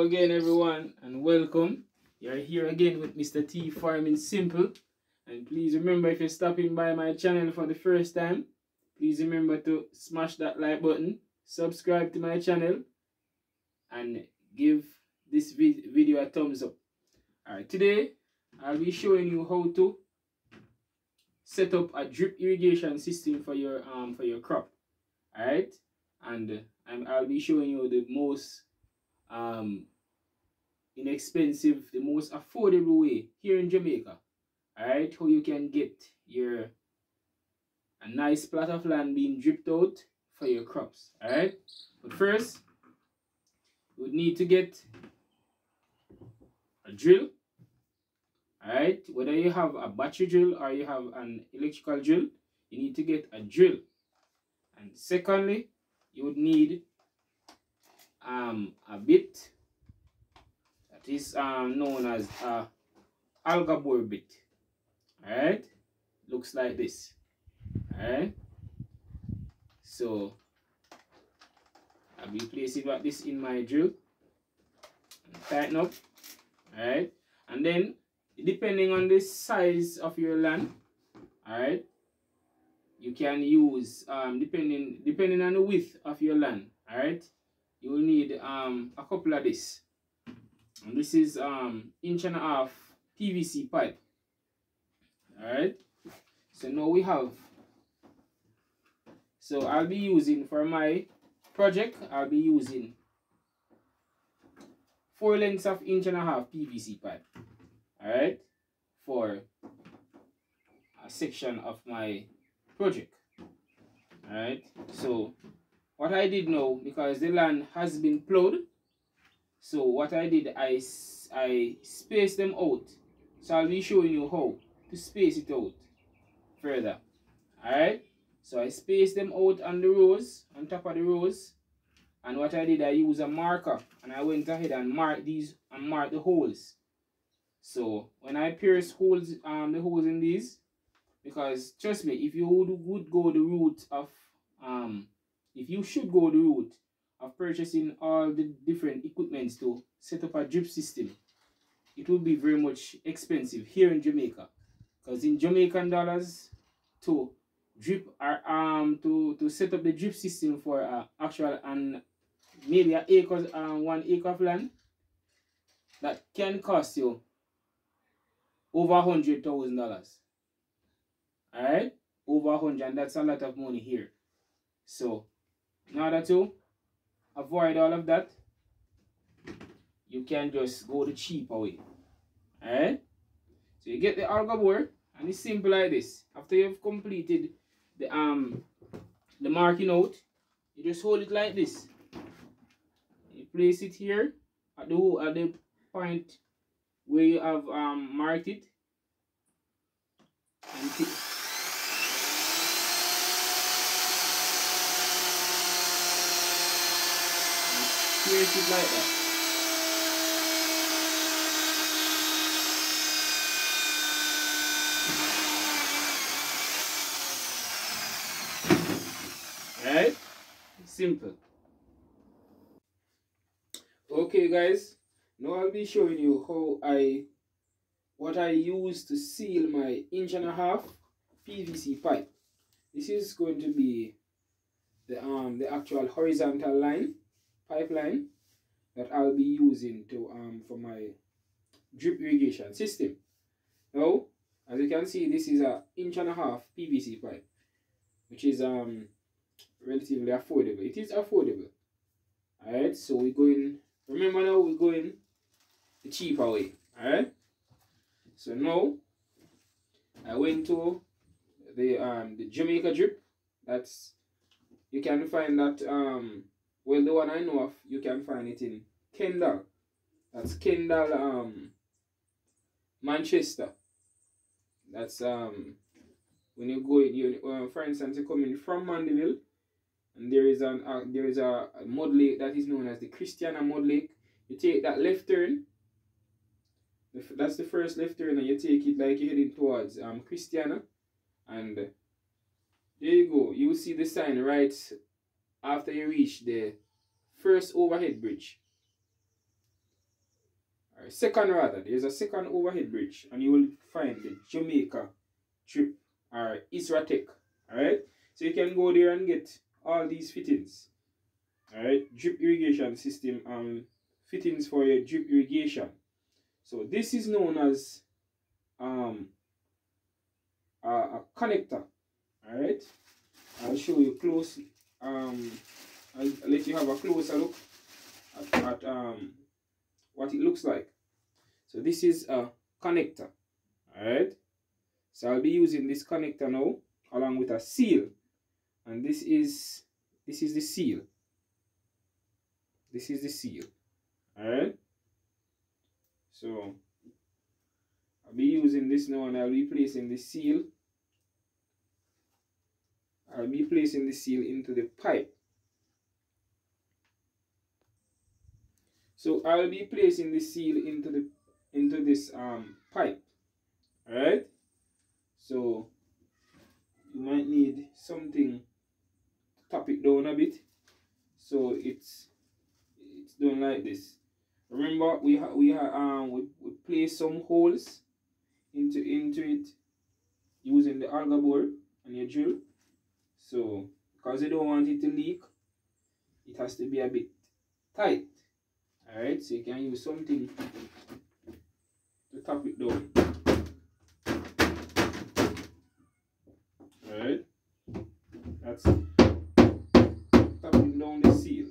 again everyone and welcome. You're here again with Mr. T Farming Simple. And please remember if you're stopping by my channel for the first time, please remember to smash that like button, subscribe to my channel, and give this vid video a thumbs up. Alright, today I'll be showing you how to set up a drip irrigation system for your um for your crop. Alright, and I'm, I'll be showing you the most um, inexpensive, the most affordable way here in Jamaica. Alright, how you can get your a nice plot of land being dripped out for your crops. Alright, but first, you would need to get a drill. Alright, whether you have a battery drill or you have an electrical drill, you need to get a drill. And secondly, you would need um, a bit that is um, known as a algabore bit. Alright, looks like this. Alright, so I'll be placing like this in my drill and tighten up. Alright, and then depending on the size of your land, alright, you can use um depending depending on the width of your land, alright you will need um, a couple of this. And this is um, inch and a half PVC pipe. Alright. So now we have. So I'll be using for my project, I'll be using four lengths of inch and a half PVC pipe. Alright. For a section of my project. Alright. So what I did now, because the land has been plowed, so what I did, I, I spaced them out. So I'll be showing you how to space it out further. Alright? So I spaced them out on the rows, on top of the rows. And what I did, I used a marker. And I went ahead and marked these, and marked the holes. So when I pierce holes, um, the holes in these, because trust me, if you would, would go the route of um, if you should go the route of purchasing all the different equipments to set up a drip system, it will be very much expensive here in Jamaica. Because in Jamaican dollars, to drip or um to to set up the drip system for uh, actual and maybe an acre um, one acre of land that can cost you over hundred thousand dollars. Alright? Over hundred and that's a lot of money here. So in order to avoid all of that, you can just go the cheaper way. Alright? So you get the alga board and it's simple like this. After you've completed the um the marking out, you just hold it like this. You place it here at the at the point where you have um marked it. And it like that. Right? Simple. Okay guys, now I'll be showing you how I what I use to seal my inch and a half PVC pipe. This is going to be the um the actual horizontal line pipeline that I'll be using to um for my drip irrigation system. Now, as you can see, this is a inch and a half PVC pipe, which is um relatively affordable. It is affordable. Alright, so we're going remember now we're going the cheaper way. Alright. So now I went to the um the Jamaica drip. That's you can find that um well, the one I know of, you can find it in Kendal. That's Kendal, um, Manchester. That's um, when you go, you, uh, for instance, you come in from Mandeville, and there is an uh, there is a, a mud lake that is known as the Christiana Mud Lake. You take that left turn. That's the first left turn, and you take it like you're heading towards um Christiana, and there you go. You see the sign right after you reach the first overhead bridge. or second rather, there's a second overhead bridge and you will find the Jamaica drip or Isratech. Alright, so you can go there and get all these fittings. Alright, drip irrigation system um fittings for your drip irrigation. So this is known as um a, a connector. Alright, I'll show you close um I'll, let you have a closer look at, at um what it looks like. So this is a connector. Alright. So I'll be using this connector now along with a seal. And this is this is the seal. This is the seal. Alright. So I'll be using this now and I'll be placing the seal. I'll be placing the seal into the pipe. So I'll be placing the seal into the into this um pipe. Alright? So you might need something to tap it down a bit. So it's it's done like this. Remember we ha we ha um we, we place some holes into into it using the auger bore and your drill. So because you don't want it to leak, it has to be a bit tight. Alright, so you can use something to tap it down. Alright, that's tapping down the seal.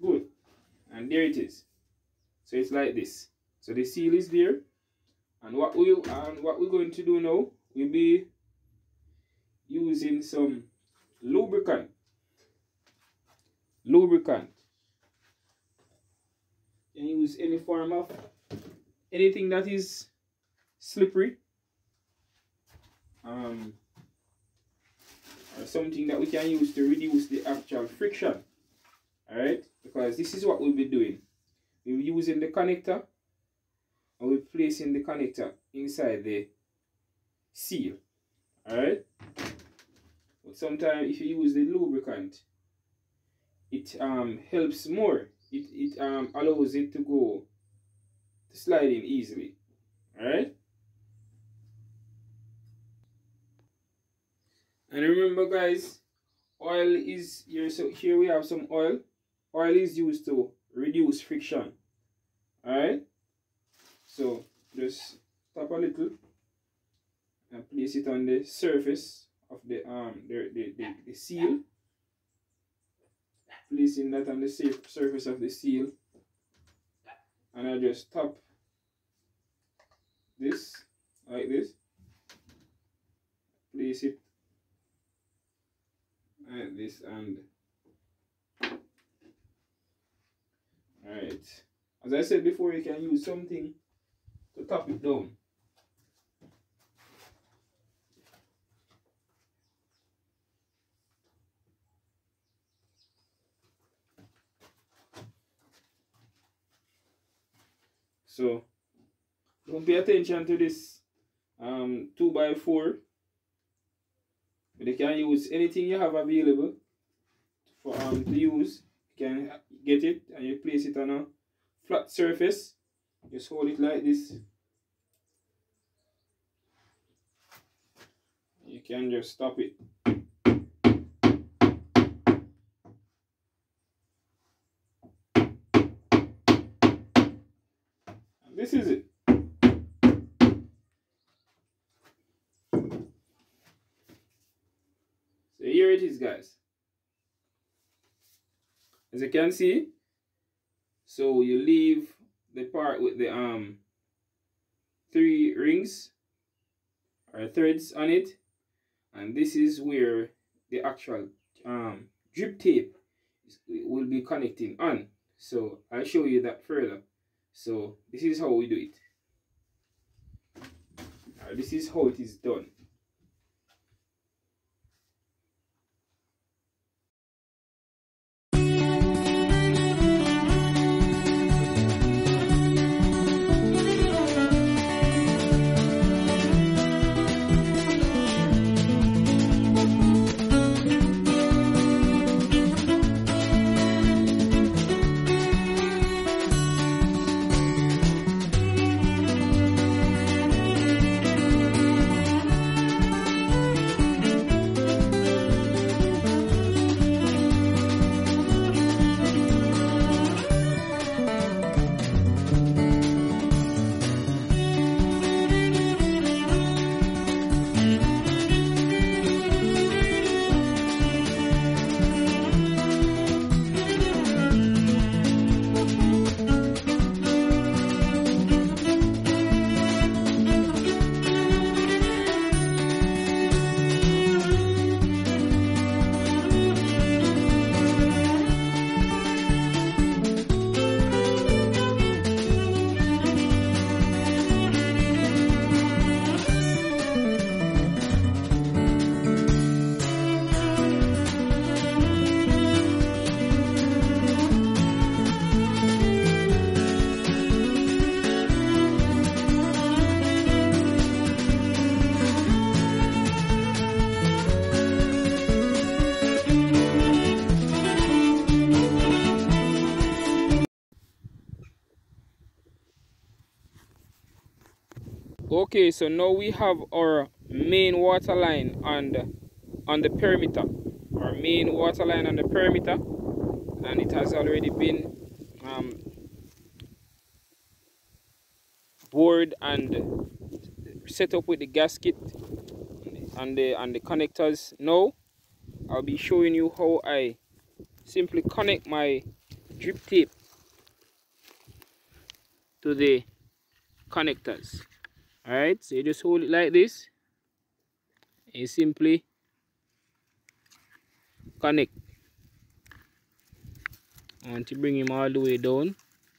Good, and there it is. So it's like this. So the seal is there, and what we and what we're going to do now, we'll be using some lubricant lubricant. You can use any form of anything that is slippery. Um, or something that we can use to reduce the actual friction. Alright? Because this is what we'll be doing. We'll be using the connector and we're placing the connector inside the seal. Alright? But sometimes if you use the lubricant, it um helps more. It it um allows it to go to slide in easily. Alright? And remember guys, oil is here so here we have some oil. Oil is used to reduce friction. Alright? So just tap a little and place it on the surface of the um the, the, the, the seal. Placing that on the surface of the seal. And I just tap this like this. Place it like this and alright as I said before you can use something to tap it down. So don't pay attention to this um, 2 by 4 but you can use anything you have available for um, to use. You can get it and you place it on a flat surface just hold it like this you can just stop it this is it. So here it is guys. As you can see, so you leave the part with the um three rings or threads on it. And this is where the actual um drip tape will be connecting on. So I'll show you that further. So this is how we do it. This is how it is done okay so now we have our main water line on the on the perimeter. Our main water line on the perimeter. And it has already been um, bored and set up with the gasket and the and the connectors. Now I'll be showing you how I simply connect my drip tape to the connectors alright so you just hold it like this. And you simply connect. And to bring him all the way down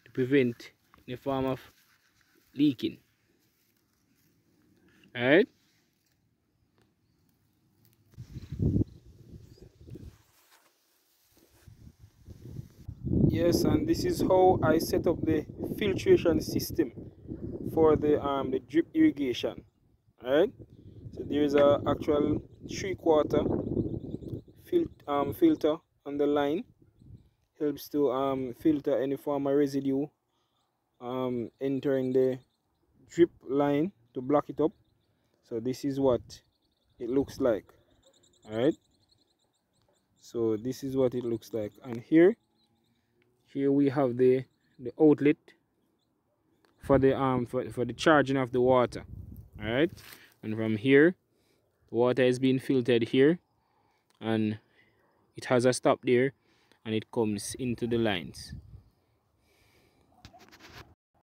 to prevent the form of leaking. Alright? Yes and this is how I set up the filtration system for the um the drip irrigation alright? So there is a actual three quarter fil um, filter on the line. Helps to um filter any form of residue um entering the drip line to block it up. So this is what it looks like all right so this is what it looks like. And here here we have the the outlet for the um for, for the charging of the water all right and from here water is being filtered here and it has a stop there and it comes into the lines